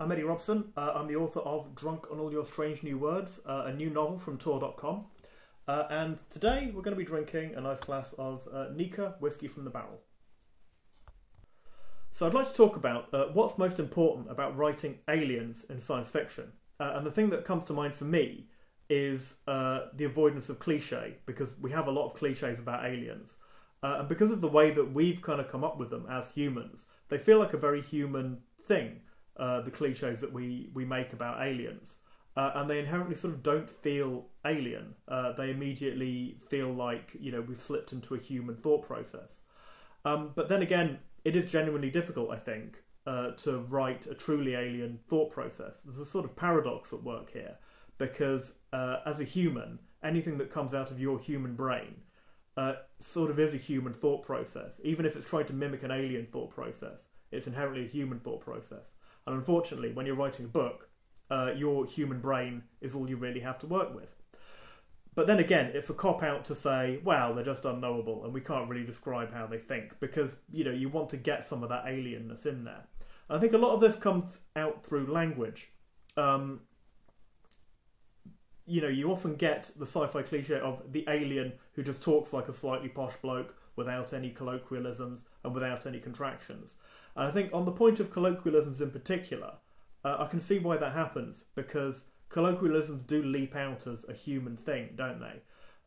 I'm Eddie Robson. Uh, I'm the author of Drunk on All Your Strange New Words, uh, a new novel from Tor.com. Uh, and today we're going to be drinking a nice glass of uh, Nikka whiskey from the barrel. So I'd like to talk about uh, what's most important about writing aliens in science fiction. Uh, and the thing that comes to mind for me is the avoidance of cliche, because we have a lot of cliches about aliens. and because of the way that we've kind of come up with them as humans, they feel like a very human thing uh, the cliches that we we make about aliens, uh, and they inherently sort of don't feel alien. Uh, they immediately feel like you know we've slipped into a human thought process. Um, but then again, it is genuinely difficult, I think, uh, to write a truly alien thought process. There's a sort of paradox at work here, because uh, as a human, anything that comes out of your human brain uh, sort of is a human thought process. Even if it's trying to mimic an alien thought process, it's inherently a human thought process. And unfortunately, when you're writing a book, uh, your human brain is all you really have to work with. But then again, it's a cop out to say, well, they're just unknowable and we can't really describe how they think because, you know, you want to get some of that alienness in there. And I think a lot of this comes out through language. Um, you know, you often get the sci fi cliche of the alien who just talks like a slightly posh bloke without any colloquialisms and without any contractions. And I think on the point of colloquialisms in particular, uh, I can see why that happens because colloquialisms do leap out as a human thing, don't they?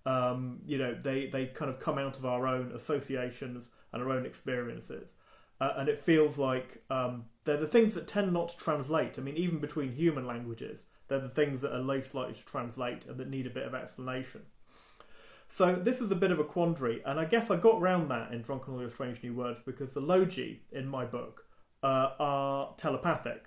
Um, you know, they, they kind of come out of our own associations and our own experiences. Uh, and it feels like um, they're the things that tend not to translate. I mean, even between human languages, they're the things that are least likely to translate and that need a bit of explanation. So this is a bit of a quandary, and I guess I got round that in Drunk on All Your Strange New Words because the Logi in my book uh, are telepathic,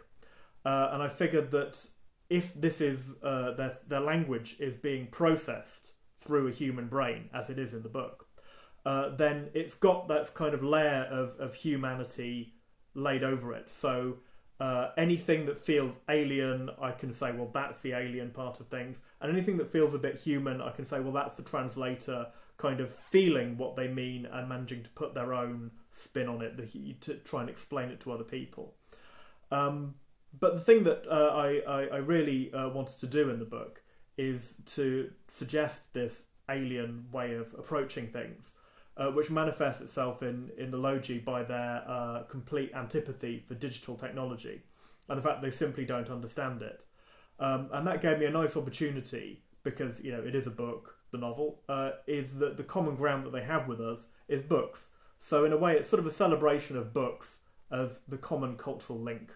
uh, and I figured that if this is uh, their their language is being processed through a human brain, as it is in the book, uh, then it's got that kind of layer of of humanity laid over it. So uh, anything that feels alien, I can say, well, that's the alien part of things. And anything that feels a bit human, I can say, well, that's the translator kind of feeling what they mean and managing to put their own spin on it to try and explain it to other people. Um, but the thing that uh, I, I, I, really uh, wanted to do in the book is to suggest this alien way of approaching things uh, which manifests itself in, in the Logi by their uh, complete antipathy for digital technology and the fact they simply don't understand it. Um, and that gave me a nice opportunity because, you know, it is a book, the novel, uh, is that the common ground that they have with us is books. So, in a way, it's sort of a celebration of books as the common cultural link